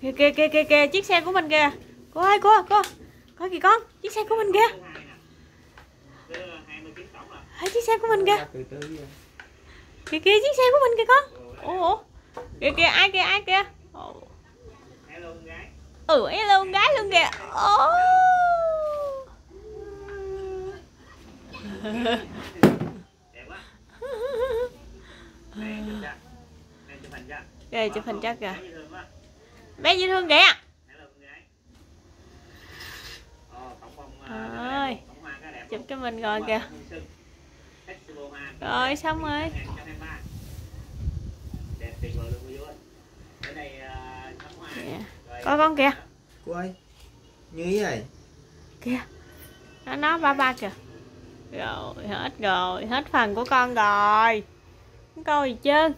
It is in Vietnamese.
kìa kìa kìa kìa kìa, chiếc xe của mình kìa. Cô ơi, cô cô. Coi kìa con? Chiếc xe của mình kìa. Hai chiếc xe của mình kìa. Kìa kìa, chiếc xe của mình kìa con. Ủa kìa kìa, ai kìa ai kìa. Ừ hello con gái luôn kìa. Ồ kìa chụp hình chắc kìa. bé dễ thương kìa. Ơi, chụp cho mình rồi kìa. rồi xong rồi. Kìa. coi con kìa. Cô ơi. Như ý này. kìa. Nó nó ba ba kìa. Rồi hết rồi. Hết phần của con rồi. Coi gì trơn